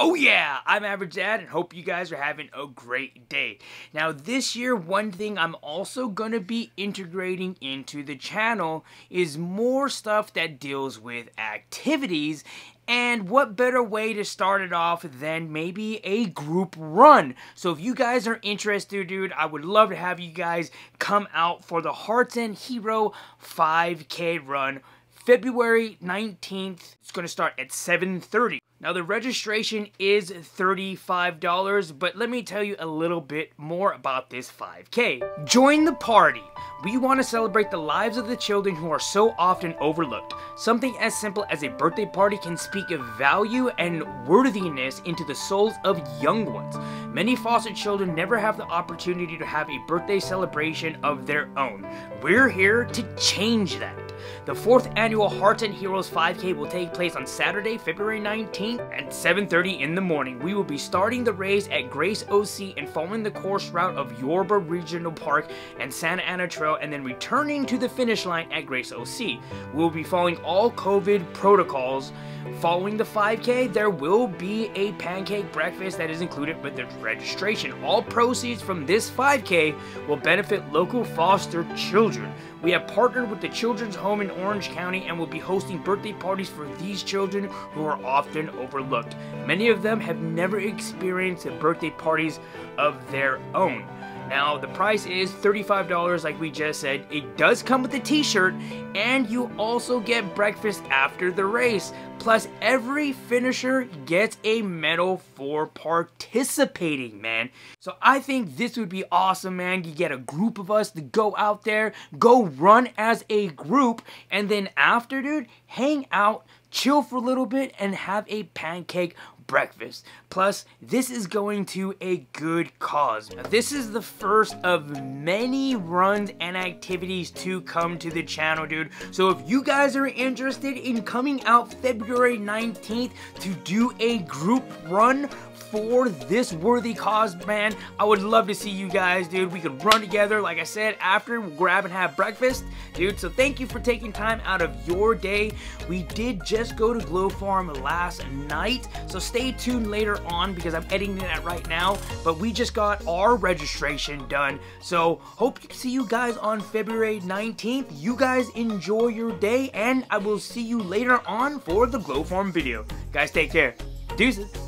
Oh yeah, I'm Average Dad and hope you guys are having a great day. Now this year, one thing I'm also going to be integrating into the channel is more stuff that deals with activities and what better way to start it off than maybe a group run. So if you guys are interested, dude, I would love to have you guys come out for the Hearts and Hero 5K run February 19th. It's going to start at 7.30. Now the registration is $35, but let me tell you a little bit more about this 5K. Join the party. We want to celebrate the lives of the children who are so often overlooked. Something as simple as a birthday party can speak of value and worthiness into the souls of young ones. Many foster children never have the opportunity to have a birthday celebration of their own. We're here to change that. The fourth annual Hearts and Heroes 5K will take place on Saturday, February 19th at 7.30 in the morning. We will be starting the race at Grace OC and following the course route of Yorba Regional Park and Santa Ana Trail and then returning to the finish line at Grace OC. We will be following all COVID protocols. Following the 5K, there will be a pancake breakfast that is included with the registration. All proceeds from this 5K will benefit local foster children. We have partnered with the Children's Home in Orange County and will be hosting birthday parties for these children who are often overlooked. Many of them have never experienced birthday parties of their own. Now, the price is $35 like we just said. It does come with a t-shirt and you also get breakfast after the race. Plus, every finisher gets a medal for participating, man. So I think this would be awesome, man. You get a group of us to go out there, go run as a group, and then after, dude, hang out, chill for a little bit, and have a pancake breakfast. Plus, this is going to a good cause. Now, this is the first of many runs and activities to come to the channel, dude. So if you guys are interested in coming out February 19th to do a group run for this worthy cause, man. I would love to see you guys, dude. We could run together, like I said, after, we'll grab and have breakfast, dude. So thank you for taking time out of your day. We did just go to Glow Farm last night, so stay tuned later on because I'm editing that right now. But we just got our registration done, so hope to see you guys on February 19th. You guys enjoy your day, and I will see you later on for the Glow Farm video. Guys, take care. Deuces.